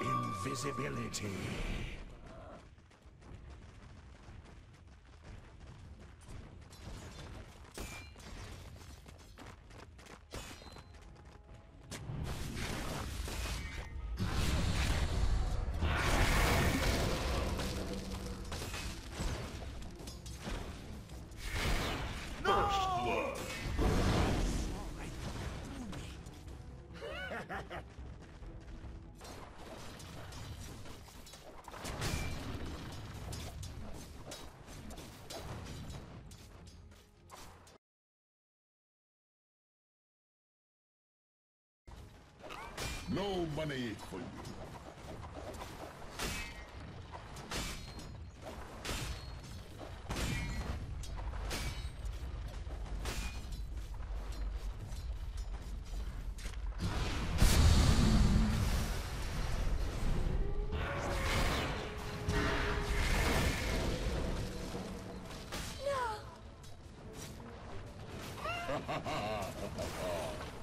Invisibility. No money for you. Well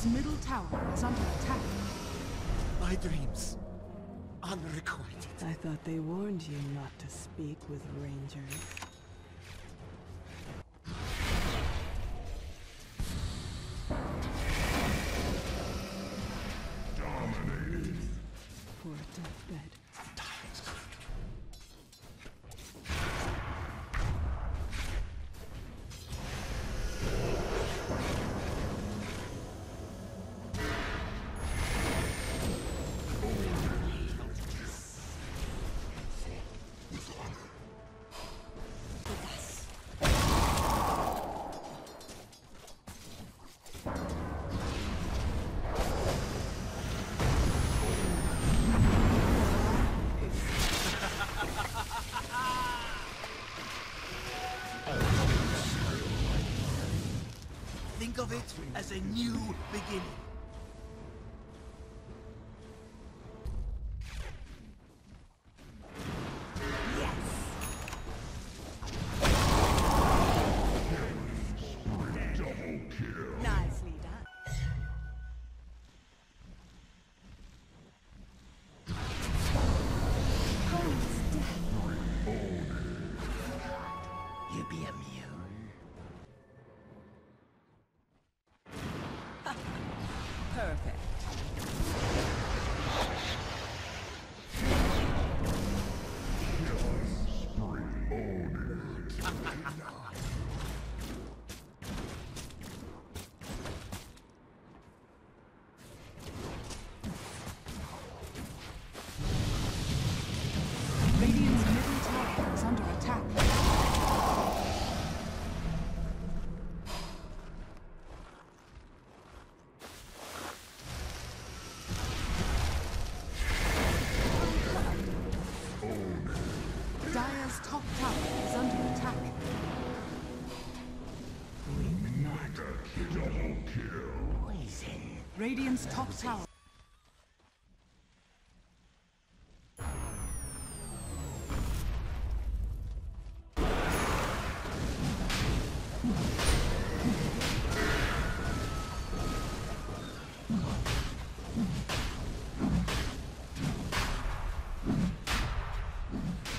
Dire's middle tower is under attack. My dreams. Unrequited. I thought they warned you not to speak with rangers. Of it as a new beginning. now. Radiant's top tower.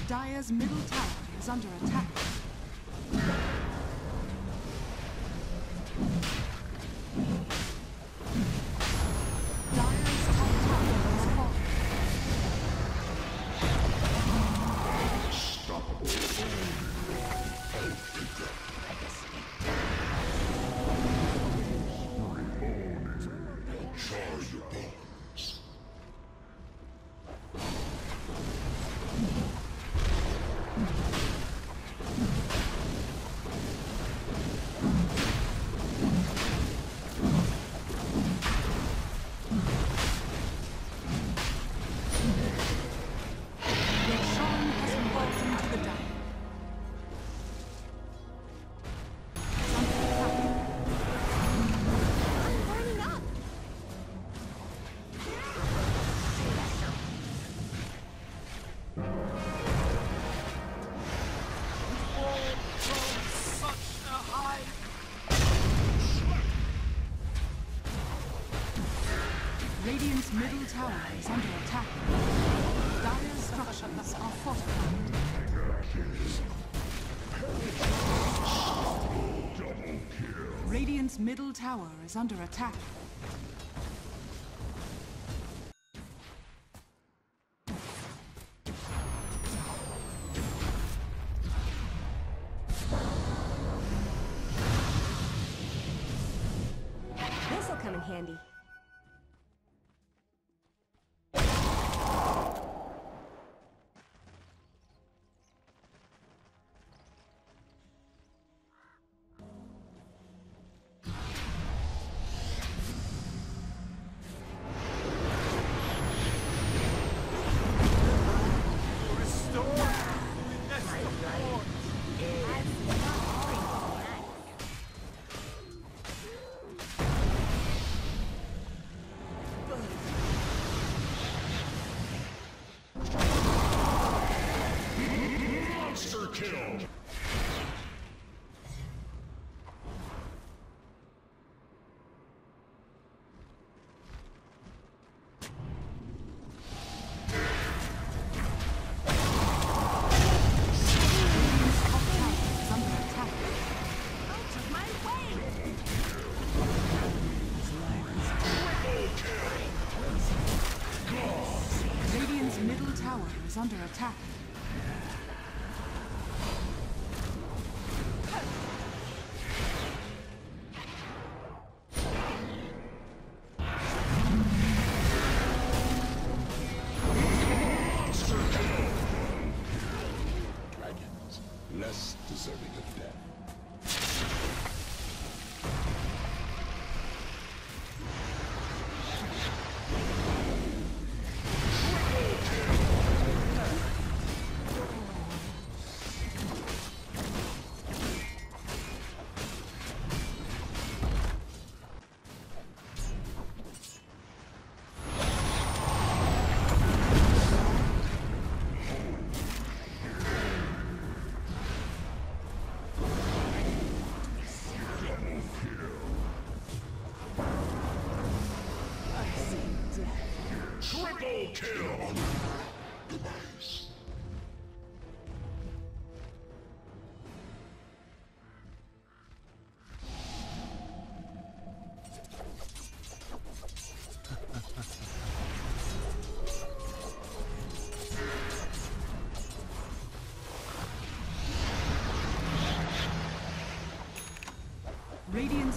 Dire's middle tower is under attack. Radiant's middle tower is under attack. Dire's structures are fortified. Radiant's middle tower is under attack. This'll come in handy. Under attack. Dragons, less deserving of death.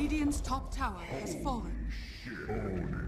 Radiant's top tower has fallen. Radiant's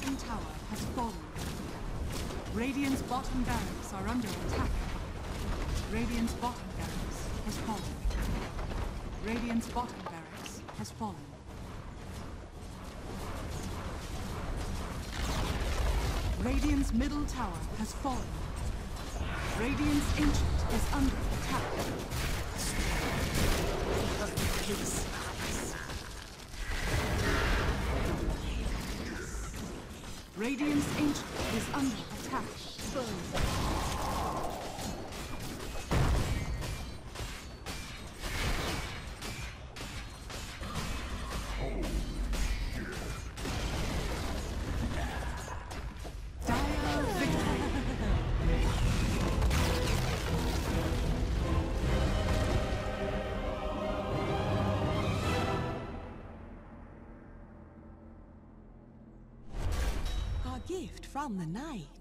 Bottom tower has fallen. Radiant's bottom barracks are under attack. Radiant's bottom barracks has fallen. Radiant's bottom barracks has fallen. Radiant's middle tower has fallen. Radiant's ancient is under attack. Radiant's ancient is under attack. From the night.